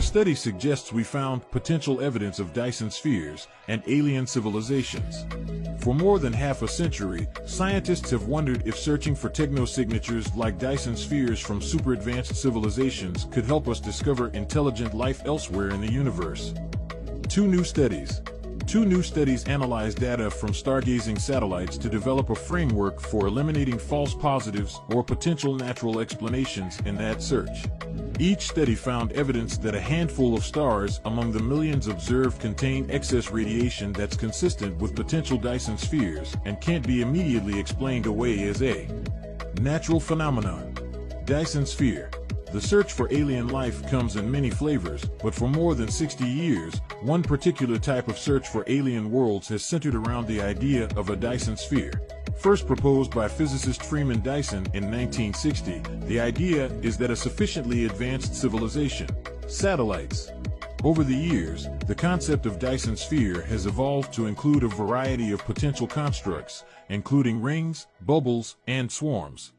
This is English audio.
A study suggests we found potential evidence of Dyson spheres and alien civilizations. For more than half a century, scientists have wondered if searching for technosignatures like Dyson spheres from super advanced civilizations could help us discover intelligent life elsewhere in the universe. Two new studies. Two new studies analyze data from stargazing satellites to develop a framework for eliminating false positives or potential natural explanations in that search. Each study found evidence that a handful of stars among the millions observed contain excess radiation that's consistent with potential Dyson spheres and can't be immediately explained away as a natural phenomenon. Dyson sphere. The search for alien life comes in many flavors, but for more than 60 years, one particular type of search for alien worlds has centered around the idea of a Dyson sphere. First proposed by physicist Freeman Dyson in 1960, the idea is that a sufficiently advanced civilization, satellites. Over the years, the concept of Dyson sphere has evolved to include a variety of potential constructs, including rings, bubbles, and swarms.